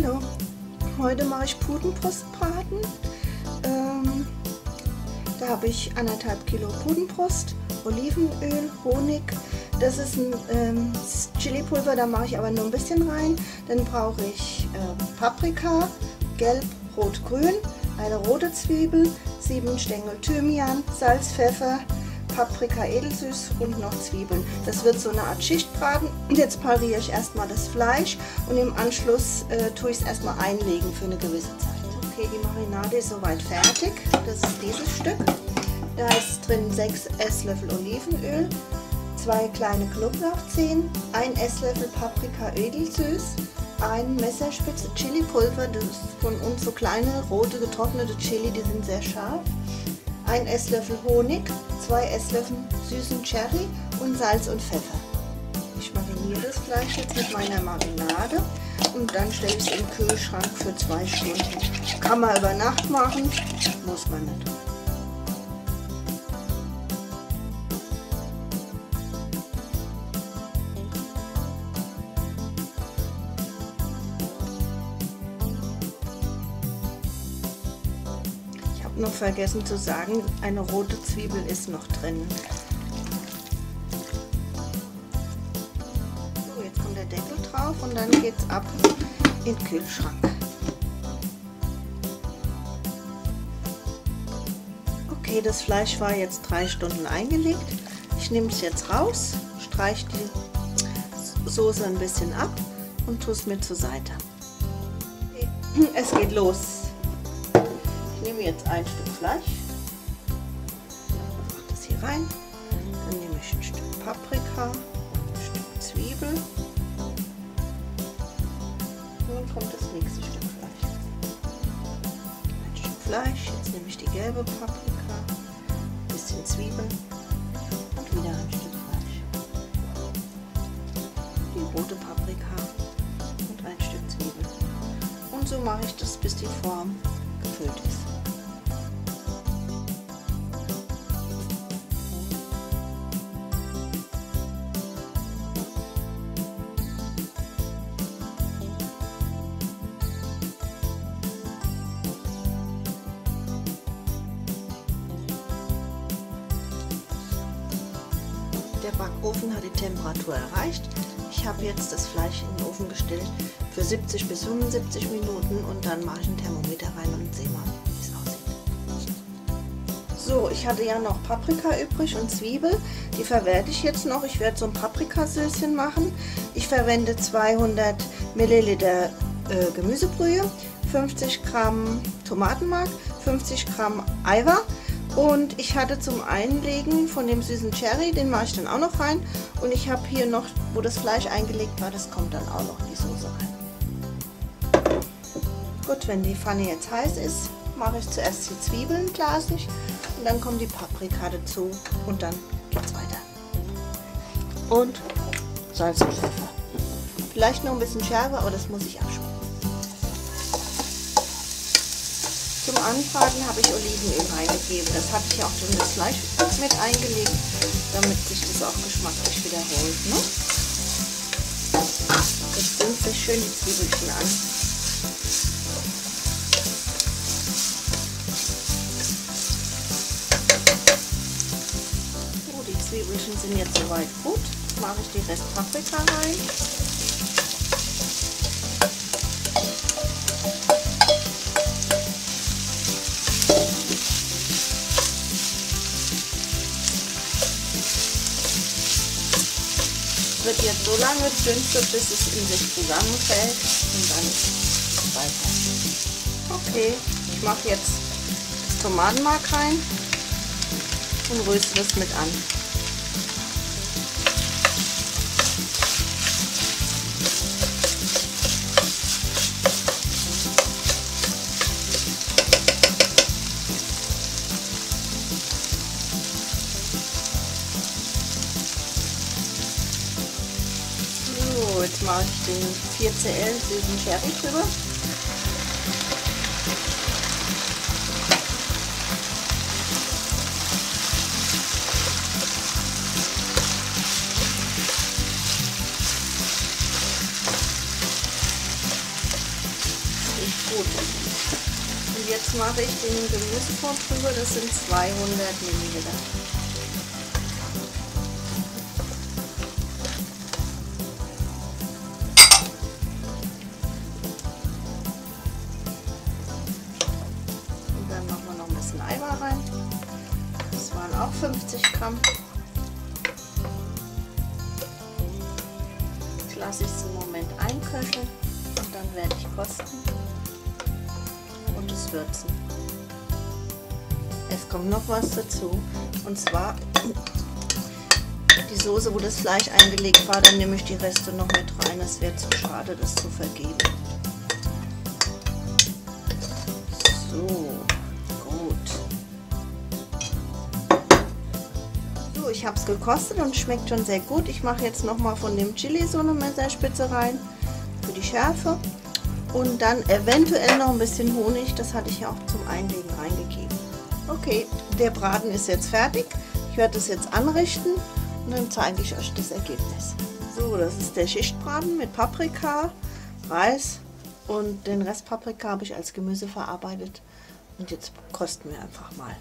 Hallo, heute mache ich Pudenbrustbraten. Ähm, da habe ich anderthalb Kilo Pudenbrust, Olivenöl, Honig. Das ist ein ähm, Chili-Pulver, da mache ich aber nur ein bisschen rein. Dann brauche ich äh, Paprika, gelb, rot, grün, eine rote Zwiebel, sieben Stängel Thymian, Salz, Pfeffer, Paprika edelsüß und noch Zwiebeln. Das wird so eine Art Schichtbraten. Jetzt pariere ich erstmal das Fleisch und im Anschluss äh, tue ich es erstmal einlegen für eine gewisse Zeit. Okay, die Marinade ist soweit fertig. Das ist dieses Stück. Da ist drin 6 Esslöffel Olivenöl, zwei kleine Knoblauchzehen, ein Esslöffel Paprika edelsüß, ein Messerspitze Chili-Pulver, das ist von uns so kleine rote getrocknete Chili, die sind sehr scharf, ein Esslöffel Honig, zwei Esslöffel süßen Cherry und Salz und Pfeffer. Ich mariniere das Fleisch jetzt mit meiner Marinade und dann stelle ich es im Kühlschrank für zwei Stunden. Kann man über Nacht machen, muss man nicht. Noch vergessen zu sagen, eine rote Zwiebel ist noch drin. So, jetzt kommt der Deckel drauf und dann geht es ab in den Kühlschrank. Okay, das Fleisch war jetzt drei Stunden eingelegt. Ich nehme es jetzt raus, streiche die Soße ein bisschen ab und tue es mir zur Seite. Es geht los nehme jetzt ein Stück Fleisch, mache das hier rein, dann nehme ich ein Stück Paprika, ein Stück Zwiebel dann kommt das nächste Stück Fleisch. Ein Stück Fleisch, jetzt nehme ich die gelbe Paprika, ein bisschen Zwiebeln und wieder ein Stück Fleisch. Die rote Paprika und ein Stück Zwiebel. Und so mache ich das, bis die Form gefüllt ist. Der Backofen hat die Temperatur erreicht. Ich habe jetzt das Fleisch in den Ofen gestellt für 70 bis 75 Minuten und dann mache ich ein Thermometer rein und sehe mal, wie es aussieht. So, ich hatte ja noch Paprika übrig und Zwiebel. Die verwerte ich jetzt noch. Ich werde so ein Paprikasößchen machen. Ich verwende 200 Milliliter äh, Gemüsebrühe, 50 Gramm Tomatenmark, 50 Gramm Eiweiß und ich hatte zum Einlegen von dem süßen Cherry, den mache ich dann auch noch rein. Und ich habe hier noch, wo das Fleisch eingelegt war, das kommt dann auch noch in die Soße rein. Gut, wenn die Pfanne jetzt heiß ist, mache ich zuerst die Zwiebeln glasig und dann kommt die Paprika dazu und dann geht es weiter. Und Salz und Pfeffer. Vielleicht noch ein bisschen Schärfe, aber das muss ich abschmecken. Zum Anbraten habe ich Olivenöl reingegeben. Das hatte ich ja auch schon das Fleisch mit eingelegt, damit sich das auch geschmacklich wiederholt. Ne? Jetzt dünste ich schön die Zwiebelchen an. So, die Zwiebelchen sind jetzt soweit gut. Mache ich die Restpaprika rein. Wird jetzt so lange dünstet, bis es in sich zusammenfällt und dann weiter. Okay, ich mache jetzt das Tomatenmark rein und röste das mit an. mache ich den 4CL süßen Sherry drüber. Gut. Und jetzt mache ich den Gemüsepot drüber, das sind 200 Milliliter. Auch 50 Gramm. Jetzt lasse ich es im Moment einköcheln und dann werde ich kosten und es würzen. Es kommt noch was dazu und zwar die Soße, wo das Fleisch eingelegt war, dann nehme ich die Reste noch mit rein. Es wäre zu schade, das zu vergeben. So, Ich habe es gekostet und schmeckt schon sehr gut. Ich mache jetzt noch mal von dem Chili so eine Messerspitze rein für die Schärfe und dann eventuell noch ein bisschen Honig. Das hatte ich ja auch zum Einlegen reingegeben. Okay, der Braten ist jetzt fertig. Ich werde das jetzt anrichten und dann zeige ich euch das Ergebnis. So, das ist der Schichtbraten mit Paprika, Reis und den Rest Paprika habe ich als Gemüse verarbeitet. Und jetzt kosten wir einfach mal.